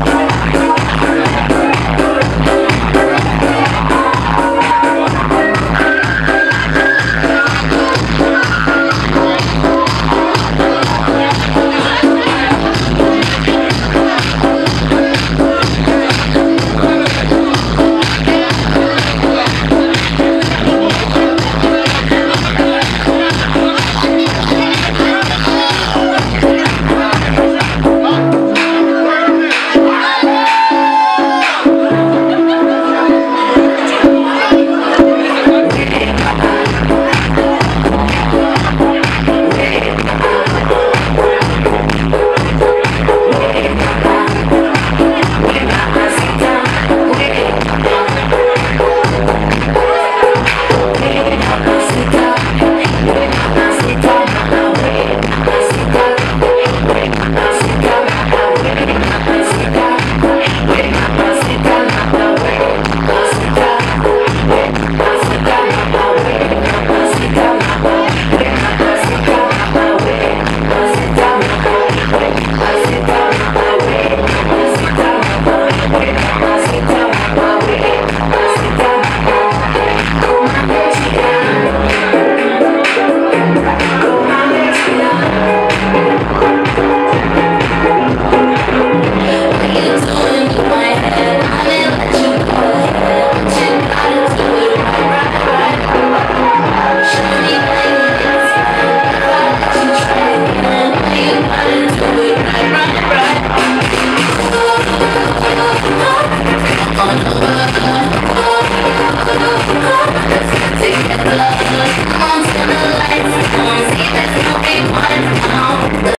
Bye.